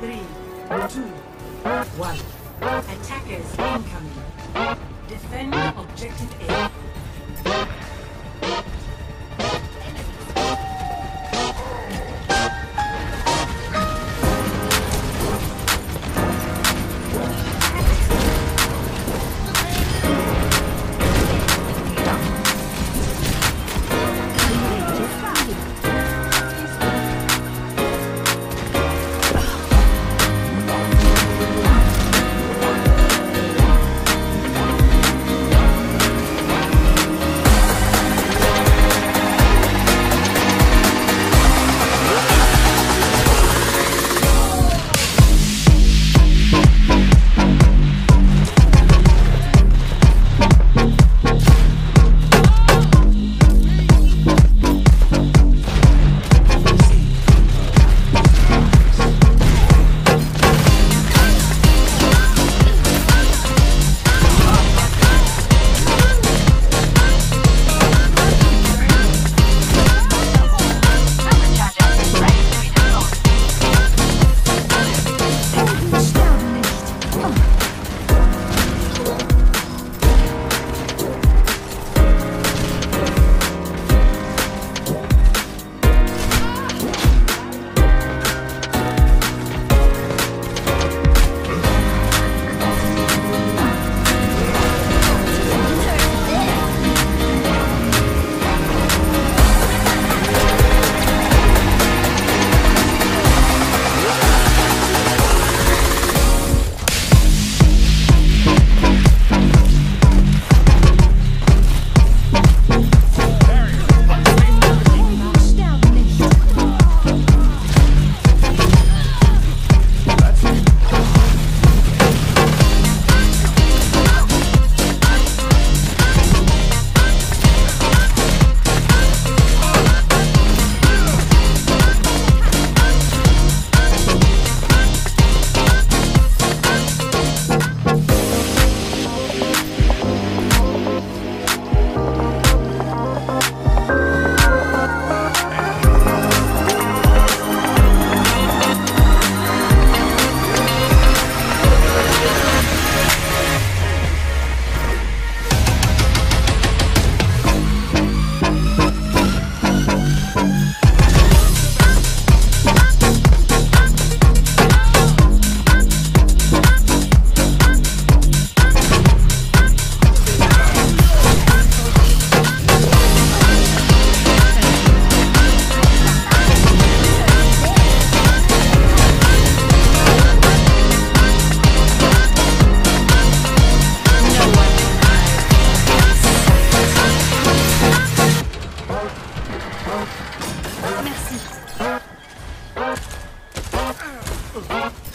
Three, two, one. Attackers incoming. Defend objective A. Oh!